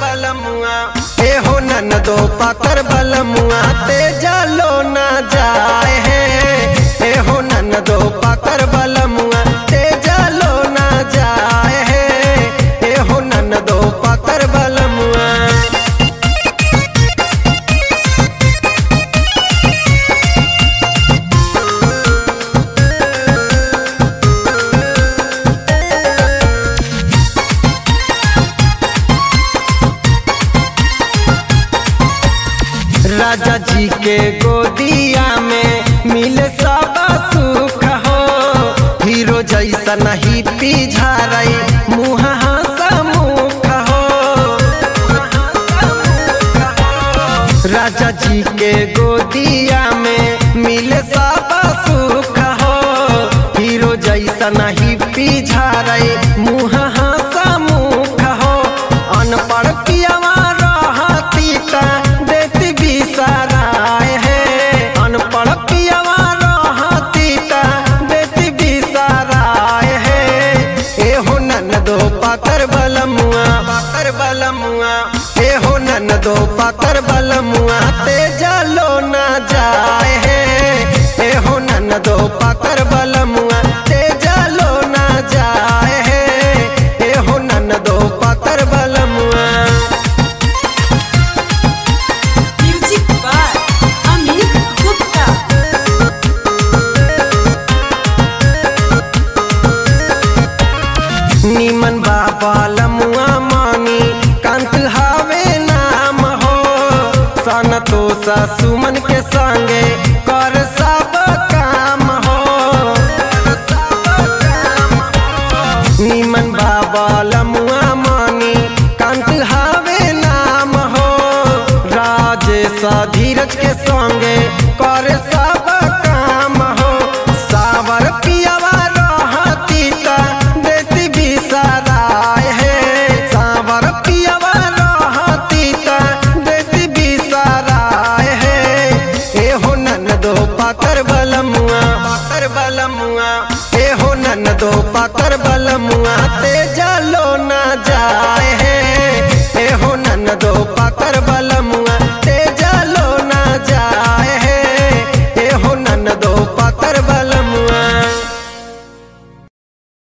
बलमुआ। ए हो नन दो पातर बलमुआ ते राजा जी के गोदिया में मिले सब सुख हो। हीरो जैसा नहीं पीझा रही मुख हो। राजा जी के गोदिया में मिले सब सुख हो। हीरो जैसा नहीं नन दो पातर बलमुआ पातर बलमुआ। हे हो नन दो पातर बलमुआ, ते जालो ना जाए। हे हो नन दो पातर बलमुआ। सन तो सुमन के संगे कर सब काम हो। नीमन बाबा बलमुआ। ए हो नन दो पातर बलमुआ। ते जालो ना जा।